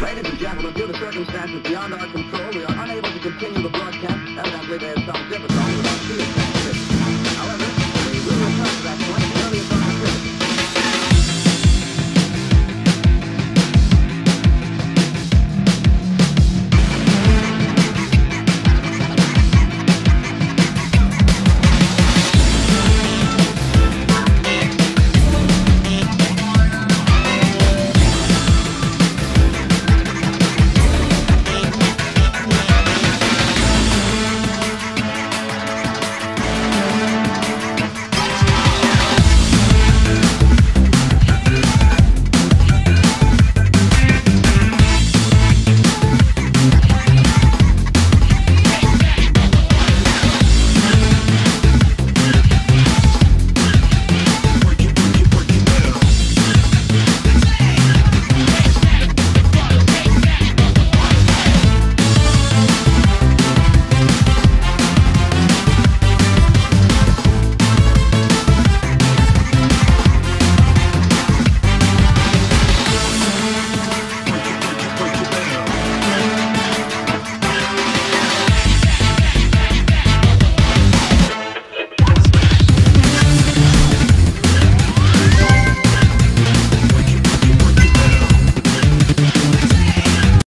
Ladies and gentlemen, due to circumstances beyond our control, we are unable to continue the broadcast. Evidently, there's some difficulty with our